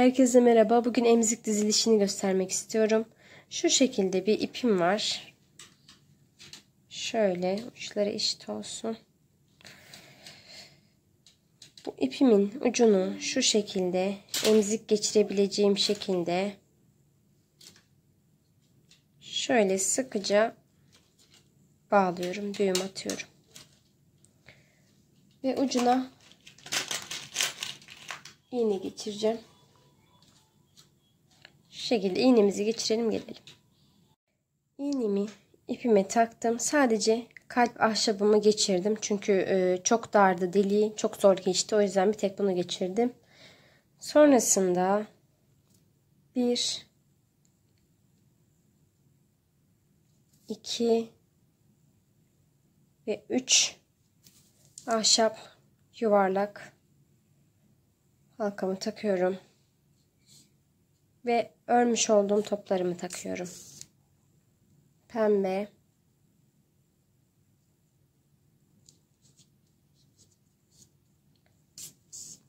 Herkese merhaba. Bugün emzik dizilişini göstermek istiyorum. Şu şekilde bir ipim var. Şöyle uçları eşit olsun. Bu ipimin ucunu şu şekilde emzik geçirebileceğim şekilde şöyle sıkıca bağlıyorum. Düğüm atıyorum. Ve ucuna iğne geçireceğim. Şekilde iğnemizi geçirelim gelelim. İğnemi ipime taktım. Sadece kalp ahşabımı geçirdim. Çünkü e, çok dardı deliği. Çok zor geçti. O yüzden bir tek bunu geçirdim. Sonrasında bir iki ve üç ahşap yuvarlak halkamı takıyorum. Ve örmüş olduğum toplarımı takıyorum. Pembe.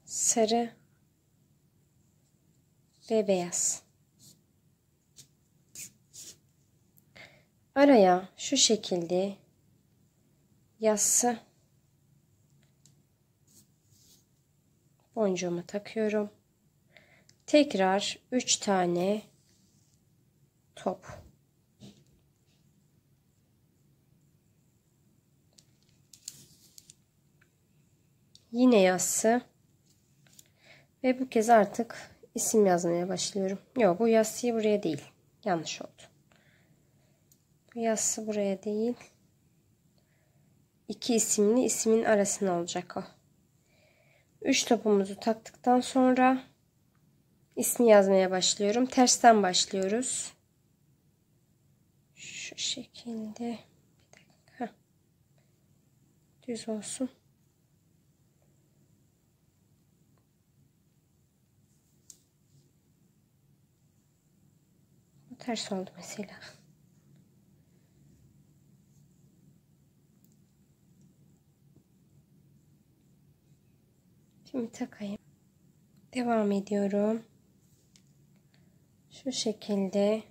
Sarı. Ve beyaz. Araya şu şekilde yassı boncuğumu takıyorum. Tekrar 3 tane top. Yine yassı. Ve bu kez artık isim yazmaya başlıyorum. Yok bu yassıyı buraya değil. Yanlış oldu. Bu yassı buraya değil. İki isimli ismin arasına olacak o. 3 topumuzu taktıktan sonra ismi yazmaya başlıyorum. Tersten başlıyoruz. Şu şekilde bir dakika. Düz olsun. Bu ters oldu mesela. Şimdi takayım. Devam ediyorum. Şu şekilde.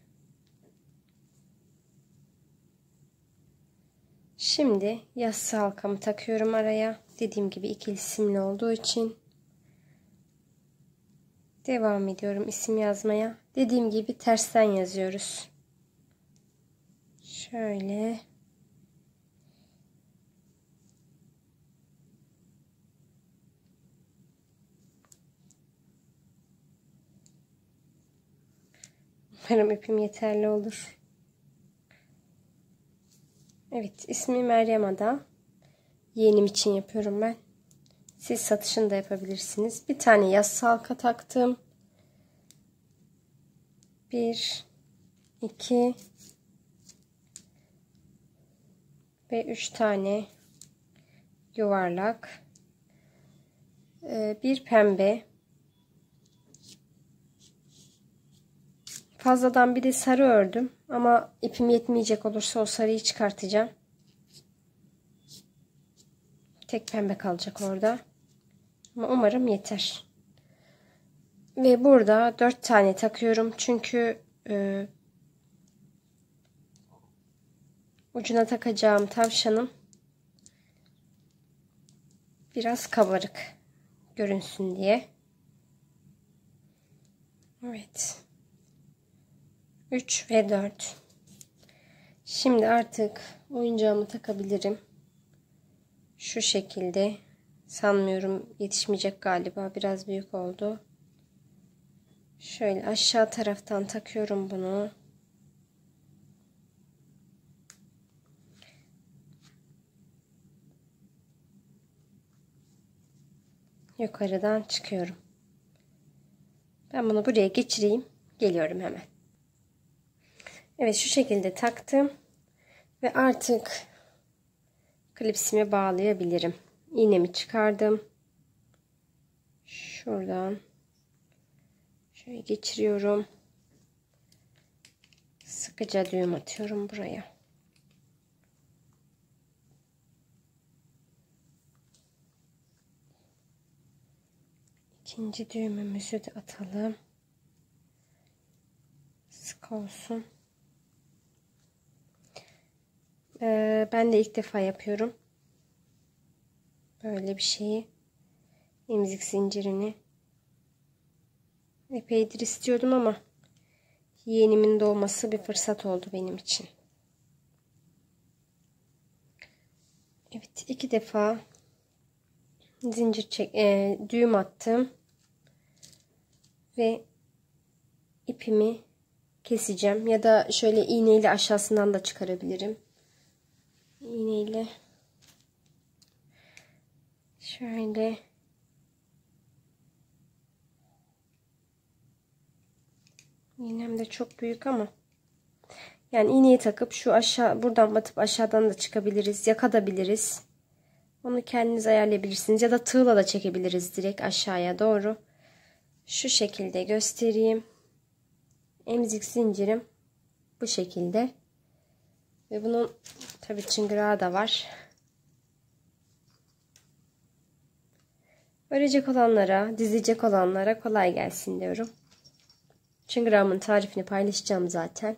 Şimdi yassı halkamı takıyorum araya. Dediğim gibi ikili isimli olduğu için. Devam ediyorum isim yazmaya. Dediğim gibi tersten yazıyoruz. Şöyle. Umarım ipim yeterli olur. Evet ismi Meryem Ada. Yeğenim için yapıyorum ben. Siz satışını da yapabilirsiniz. Bir tane yassı halka taktım. Bir, iki ve üç tane yuvarlak. Ee, bir pembe Fazladan bir de sarı ördüm. Ama ipim yetmeyecek olursa o sarıyı çıkartacağım. Tek pembe kalacak orada. Ama umarım yeter. Ve burada dört tane takıyorum. Çünkü e, ucuna takacağım tavşanım biraz kabarık görünsün diye. Evet. 3 ve 4. Şimdi artık oyuncağımı takabilirim. Şu şekilde. Sanmıyorum yetişmeyecek galiba. Biraz büyük oldu. Şöyle aşağı taraftan takıyorum bunu. Yukarıdan çıkıyorum. Ben bunu buraya geçireyim. Geliyorum hemen. Evet şu şekilde taktım. Ve artık klipsimi bağlayabilirim. İğnemi çıkardım. Şuradan şöyle geçiriyorum. Sıkıca düğüm atıyorum buraya. İkinci düğümümüzü de atalım. açık olsun. Ee, ben de ilk defa yapıyorum. Böyle bir şeyi. Emzik zincirini. Epeydir istiyordum ama yeğenimin doğması bir fırsat oldu benim için. Evet iki defa zincir çek e, düğüm attım ve ipimi keseceğim ya da şöyle iğneyle aşağısından da çıkarabilirim iğneyle. Şöyle. İğnem de çok büyük ama. Yani iğneyi takıp şu aşağı buradan batıp aşağıdan da çıkabiliriz yakadabiliriz. Onu kendiniz ayarlayabilirsiniz ya da tığla da çekebiliriz direkt aşağıya doğru. Şu şekilde göstereyim. Emzik zincirim bu şekilde ve bunun tabi çıngırağı da var. Örecek olanlara, dizecek olanlara kolay gelsin diyorum. Çıngırağımın tarifini paylaşacağım zaten.